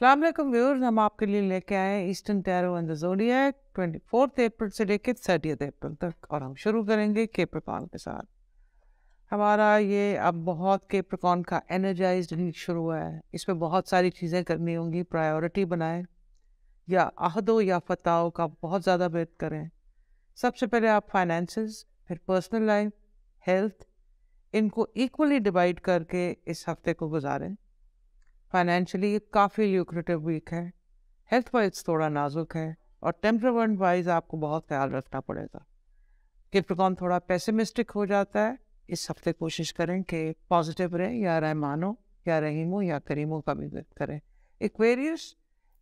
Assalamualaikum viewers, हम आपके लिए लेके आए हैं Eastern tarot and the zodiac 24 April से लेकर 30 अप्रैल तक, और हम शुरू करेंगे केप्रिकॉन के साथ। हमारा ये अब बहुत केप्रिकॉन का एनर्जाइज वीक शुरू हुआ है। इसमें बहुत सारी चीज़ें करनी होंगी प्रायोरिटी बनाएँ, या अहदो या फताओ का बहुत ज़्यादा वेट करें। सबसे पहले आप फाइनेंसेस फिर पर्सनल लाइफ हेल्थ इनको इक्वली डिवाइड करके इस हफ़्ते को गुजारें। फाइनेंशियली ये काफ़ी ल्यूक्रेटिव वीक है। हेल्थ वाइज थोड़ा नाजुक है और टेम्परमेंट वाइज आपको बहुत ख्याल रखना पड़ेगा। किप्रकॉन थोड़ा पेसिमिस्टिक हो जाता है। इस हफ़्ते कोशिश करें कि पॉजिटिव रहें, या रहमानो, या रहीमो, या करीमो का भी करें। इक्वेरियस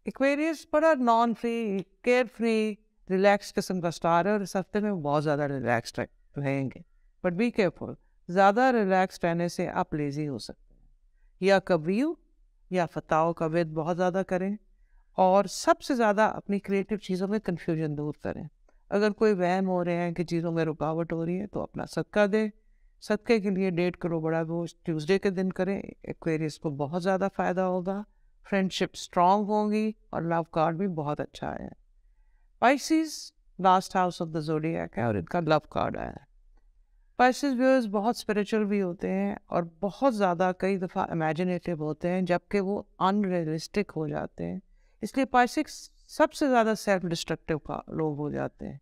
इक्वेरियस बड़ा non free care free relax किस्म का स्टार है और इस हफ़्ते में बहुत ज़्यादा रिलैक्स रहेंगे। बट बी केयरफुल ज़्यादा रिलैक्स रहने से आप लेज़ी हो सकते हैं। या कवियू या फताओ का वेद बहुत ज़्यादा करें और सबसे ज़्यादा अपनी क्रिएटिव चीज़ों में कन्फ्यूज़न दूर करें। अगर कोई वहम हो रहे हैं कि चीज़ों में रुकावट हो रही है तो अपना सदका दें। सदक़े के लिए डेट करो बड़ा गोश्त ट्यूसडे के दिन करें। एक्वेरियस को बहुत ज़्यादा फ़ायदा होगा। फ्रेंडशिप स्ट्रॉन्ग होंगी और लव कार्ड भी बहुत अच्छा है। Pisces last house of the zodiac है और इनका लव कार्ड आया है। पाइसिस व्यूअर्स बहुत स्पिरिचुअल भी होते हैं और बहुत ज़्यादा कई दफ़ा इमेजिनेटिव होते हैं, जबकि वो अनरियलिस्टिक हो जाते हैं। इसलिए पाइसिक्स सबसे ज़्यादा सेल्फ डिस्ट्रक्टिव का लोग हो जाते हैं।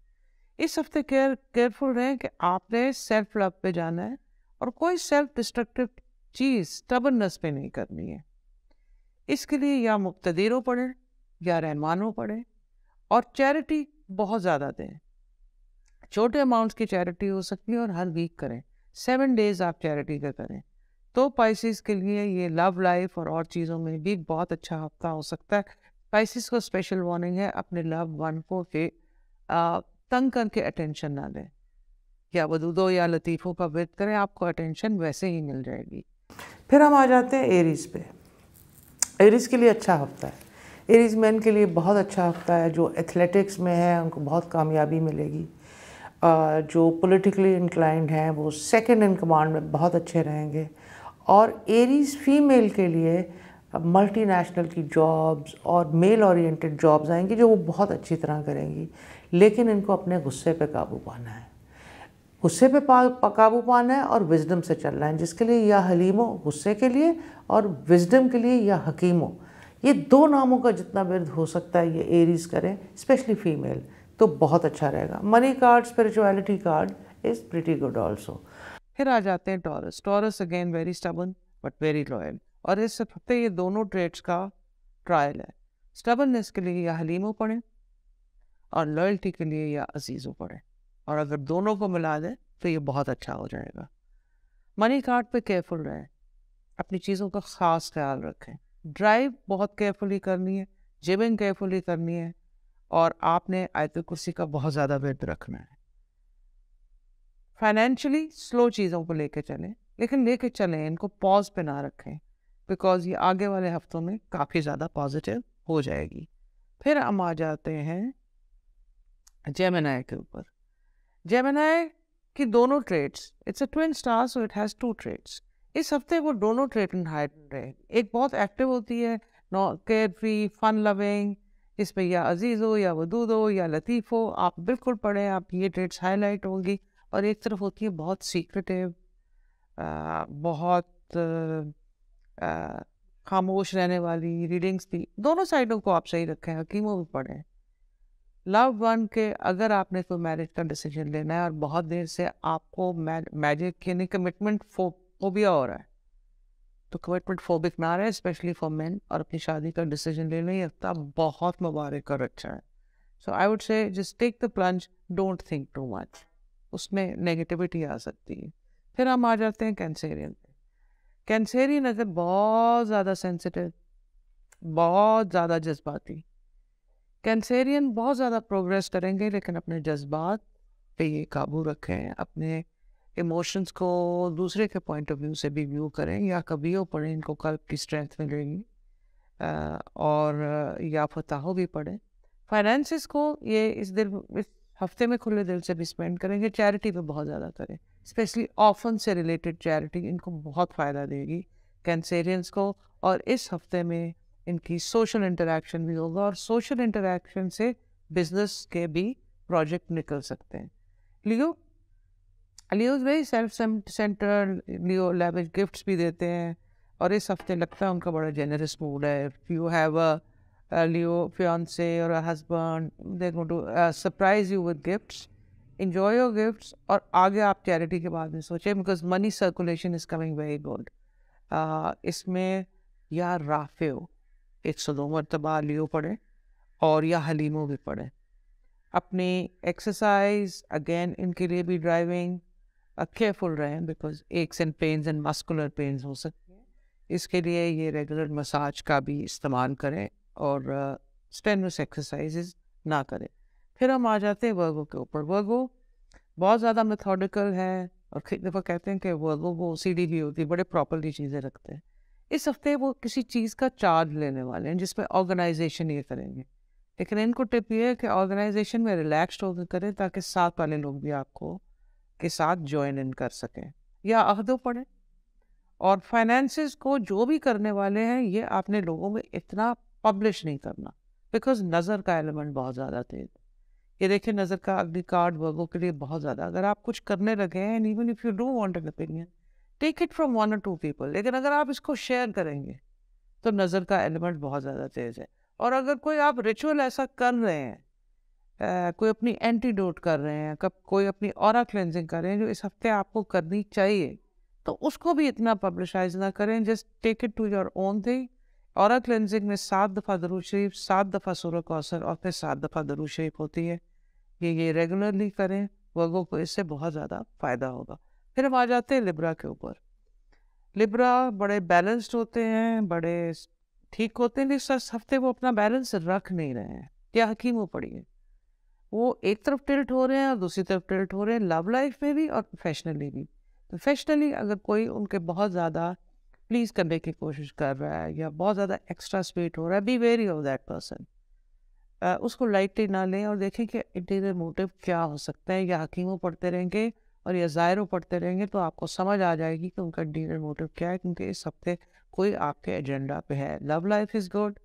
इस हफ़्ते केयर केयरफुल रहें कि आपने सेल्फ लव पे जाना है और कोई सेल्फ डिस्ट्रक्टिव चीज़ स्टबननेस पे नहीं करनी है। इसके लिए या मुक्तदीरों पढ़ें या रहमानों पढ़ें और चैरिटी बहुत ज़्यादा दें। छोटे अमाउंट्स की चैरिटी हो सकती है और हर वीक करें। सेवन डेज़ आप चैरिटी का करें। तो पाइसिस के लिए ये लव लाइफ और और चीज़ों में भी बहुत अच्छा हफ़्ता हो सकता है। पाइसिस को स्पेशल वार्निंग है, अपने लव वन को के तंग करके अटेंशन ना दें या वदूदो या लतीफ़ों का विद करें, आपको अटेंशन वैसे ही मिल जाएगी। फिर हम आ जाते हैं एरीज पे। एरीज के लिए अच्छा हफ़्ता है। एरीज मैन के लिए बहुत अच्छा हफ़्ता है, जो एथलेटिक्स में है, उनको बहुत कामयाबी मिलेगी। जो पॉलिटिकली इंक्लाइंड हैं वो सेकंड इन कमांड में बहुत अच्छे रहेंगे। और एरीज फीमेल के लिए मल्टीनेशनल की जॉब्स और मेल ओरिएंटेड जॉब्स आएँगी जो वो बहुत अच्छी तरह करेंगी। लेकिन इनको अपने गुस्से पे काबू पाना है। गुस्से पे पा, काबू पाना है और विजडम से चलना है जिसके लिए या हलीमो गुस्से के लिए और विजडम के लिए या हकीमो। ये दो नामों का जितना विरद हो सकता है ये एरीज करें स्पेशली फीमेल तो बहुत अच्छा रहेगा। Money card spirituality card is pretty good also फिर आ जाते हैं Taurus Taurus again very stubborn but very loyal और इस हफ़्ते ये दोनों ट्रेड्स का ट्रायल है। स्टबननेस के लिए या हलीमो पढ़ें और लॉयल्टी के लिए या अजीज़ो पढ़ें और अगर दोनों को मिला दें तो ये बहुत अच्छा हो जाएगा। मनी कार्ड पे केयरफुल रहें। अपनी चीज़ों का ख़ास ख्याल रखें। ड्राइव बहुत केयरफुली करनी है। जिमिंग केयरफुली करनी है। और आपने आयत कुर्सी का बहुत ज़्यादा वेट रखना है। फाइनेंशियली स्लो चीज़ों को लेके चलें, लेकिन लेके चलें, इनको पॉज पे ना रखें बिकॉज़ ये आगे वाले हफ्तों में काफ़ी ज़्यादा पॉजिटिव हो जाएगी। फिर हम आ जाते हैं जेमिनाय के ऊपर। जेमिनाय की दोनों trades it's a twin star so it has two trades इस हफ़्ते वो दोनों ट्रेड हाइट रहेगी। एक बहुत एक्टिव होती है नॉ केयर फ्री फन लविंग इसमें या अज़ीज़ हो या वदूद हो या लतीफ़ हो, आप बिल्कुल पढ़ें, आप ये डेट्स हाईलाइट होंगी और एक तरफ़ होती है बहुत सीक्रेटिव बहुत खामोश रहने वाली रीडिंग्स भी, दोनों साइडों को आप सही रखें, हकीमों भी पढ़ें। लव वन के अगर आपने कोई मैरिज का डिसीज़न लेना है और बहुत देर से आपको मैजिक यानी कमिटमेंट फोबिया हो रहा है तो कमिटमेंट फोबिक ना रहे स्पेशली फॉर मैन और अपनी शादी का डिसीज़न ले लें हफ़्ता बहुत मुबारक और अच्छा है। So I would say just take the plunge don't think too much उसमें नेगेटिविटी आ सकती है। फिर हम आ जाते हैं कैंसेरियन कैंसेरियन अगर बहुत ज़्यादा सेंसिटिव बहुत ज़्यादा जज्बाती। कैंसेरियन बहुत ज़्यादा प्रोग्रेस करेंगे, लेकिन अपने जज्बात पे ये काबू रखें, अपने इमोशंस को दूसरे के पॉइंट ऑफ़ व्यू से भी व्यू करें, या कभी वो पढ़ें, इनको कल्प की स्ट्रेंथ मिलेगी। और या फताहो भी पढ़ें। फाइनेंसिस को ये इस दिन, इस हफ़्ते में खुले दिल से भी स्पेंड करेंगे, चैरिटी पे बहुत ज़्यादा करें। स्पेशली ऑफन से रिलेटेड चैरिटी इनको बहुत फ़ायदा देगी। कैंसेरियंस को, और इस हफ़्ते में इनकी सोशल इंटरेक्शन भी होगा, और सोशल इंटरेक्शन से बिज़नेस के भी प्रोजेक्ट निकल सकते हैं। Leo Leo very self center Leo lavish gifts भी देते हैं। और इस हफ़्ते लगता है उनका बड़ा जेनरस मूड है। You have a Leo fiance और husband they to surprise you with gifts enjoy your gifts और आगे आप चैरिटी के बारे में सोचें because money circulation is coming very good इसमें या राफेओ एक सौ दो मरतबा लियो पढ़े और या हलीमो भी पढ़े। अपनी एक्सरसाइज अगेन इनके लिए भी ड्राइविंग केयरफुल रहें because aches and pains and muscular pains हो सकते हैं। इसके लिए ये रेगुलर मसाज का भी इस्तेमाल करें और स्टेनस uh, एक्सरसाइजेज ना करें। फिर हम आ जाते हैं वर्गो के ऊपर। वर्गो बहुत ज़्यादा मेथोडिकल है और कई दफ़ा कहते हैं कि वर्गो वो डी भी होती है बड़े प्रॉपरली चीज़ें रखते हैं। इस हफ़्ते वो किसी चीज़ का चार्ज लेने वाले हैं जिसमें ऑर्गेनाइजेशन ये करेंगे। लेकिन इनको टिप ये है कि ऑर्गेनाइजेशन में रिलैक्सड होकर करें ताकि साथ वाले लोग भी आपको के साथ ज्वाइन इन कर सकें, या अहदों पढ़ें। और फाइनेंसिस को जो भी करने वाले हैं, ये आपने लोगों में इतना पब्लिश नहीं करना बिकॉज़ नज़र का एलिमेंट बहुत ज़्यादा तेज। ये देखिए, नज़र का अगली कार्ड वर्गों के लिए बहुत ज़्यादा, अगर आप कुछ करने लगे हैं even if you do want an opinion take it from one और टू पीपल लेकिन अगर आप इसको शेयर करेंगे तो नज़र का एलिमेंट बहुत ज़्यादा तेज़ है। और अगर कोई आप रिचुअल ऐसा कर रहे हैं कोई अपनी एंटीडोट कर रहे हैं, कब कोई अपनी और क्लेंजिंग कर रहे हैं जो इस हफ़्ते आपको करनी चाहिए तो उसको भी इतना पब्लिशाइज ना करें just take it to your own thing और क्लेंजिंग में सात दफ़ा दरू शरीफ, सात दफ़ा सूर कौसर और फिर सात दफ़ा दरू शरीफ होती है। ये ये रेगुलरली करें वर्गों को इससे बहुत ज़्यादा फ़ायदा होगा। फिर हम आ जाते हैं लिब्रा के ऊपर। लिब्रा बड़े बैलेंस्ड होते हैं, बड़े ठीक होते हैं, लेकिन हफ़्ते वो अपना बैलेंस रख नहीं रहे हैं। हकीम वो पढ़िए। वो एक तरफ़ टिल्ट हो रहे हैं और दूसरी तरफ़ टिल्ट हो रहे हैं लव लाइफ में भी और प्रोफेशनली भी। प्रोफेशनली अगर कोई उनके बहुत ज़्यादा प्लीज़ करने की कोशिश कर रहा है या बहुत ज़्यादा एक्स्ट्रा स्वीट हो रहा है be wary of that person उसको लाइटली ना लें और देखें कि इंटीरियर मोटिव क्या हो सकता है, या हकीमों पढ़ते रहेंगे और या ज़ायरों पढ़ते रहेंगे तो आपको समझ आ जाएगी कि उनका इंटीरियर मोटिव क्या है, क्योंकि इस हफ़्ते कोई आपके एजेंडा पे है। Love life is good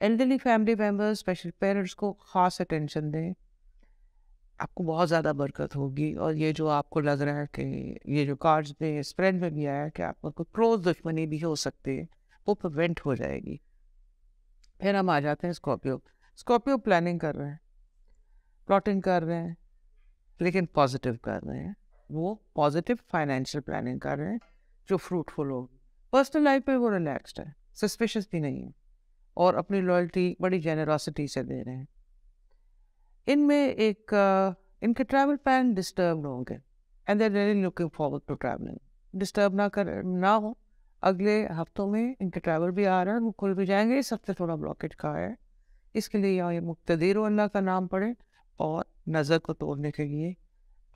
elderly family members special parents को ख़ास अटेंशन दें। आपको बहुत ज़्यादा बरकत होगी और ये जो आपको लग रहा है कि ये जो कार्ड्स में स्प्रेड में भी आया है कि आपको कोई क्रोज दुश्मनी भी हो सकती है, वो प्रिवेंट हो जाएगी। फिर हम आ जाते हैं स्कॉर्पियो स्कॉर्पियो प्लानिंग कर रहे हैं। प्लॉटिंग कर रहे हैं, लेकिन पॉजिटिव कर रहे हैं। वो पॉजिटिव फाइनेंशियल प्लानिंग कर रहे हैं, जो फ्रूटफुल हो पर्सनल लाइफ में वो रिलैक्सड है सस्पिशियस भी नहीं है। और अपनी लॉयल्टी बड़ी जेनरोसिटी से दे रहे हैं। इनमें एक इनके ट्रैवल प्लान डिस्टर्ब होंगे and they're really looking forward to travelling disturb ना कर, ना हो, अगले हफ्तों में इनके ट्रैवल भी आ रहा है, वो खुल भी जाएँगे, इस हफ़्ते थोड़ा ब्लॉकेट का है। इसके लिए यहाँ ये मुख्तर अल्लाह का नाम पढ़े, और नज़र को तोड़ने के लिए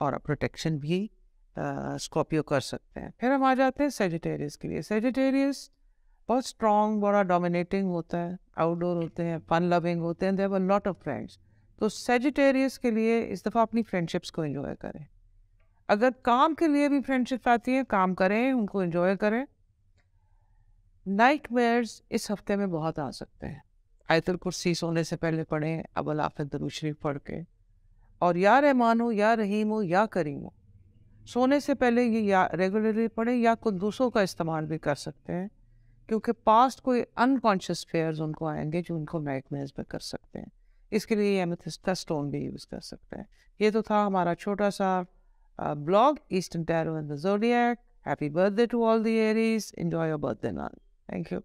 और प्रोटेक्शन भी स्कॉर्पियो कर सकते हैं। फिर हम आ जाते हैं सेजिटेरियस के लिए। सेजिटेरियस बहुत स्ट्रॉन्ग बड़ा डोमिनेटिंग होता है आउटडोर होते हैं फन लविंग होते हैं देवर लॉट ऑफ़ फ्रेंड्स तो सेजिटेरियस के लिए इस दफ़ा अपनी फ्रेंडशिप्स को इन्जॉय करें। अगर काम के लिए भी फ्रेंडशिप आती है, काम करें, उनको एंजॉय करें। नाइट मेयर्स इस हफ़्ते में बहुत आ सकते हैं। आयतुल कुर्सी सोने से पहले पढ़ें अबल आफिर दरूशरीफ पढ़ के। और या रहमान हो, या रहीम हो, या करीम हो। सोने से पहले ये या रेगुलरली पढ़ें, या कुदूसों का इस्तेमाल भी कर सकते हैं। क्योंकि पास्ट कोई अनकॉन्शियस फेयर्स उनको आएँगे जो उनको नाइट मेयर्स में कर सकते हैं। इसके लिए एमेथिस्टा स्टोन भी यूज़ कर सकते हैं। ये तो था हमारा छोटा सा blog Eastern tarot and the zodiac happy birthday to all the Aries enjoy your birthday naan thank you.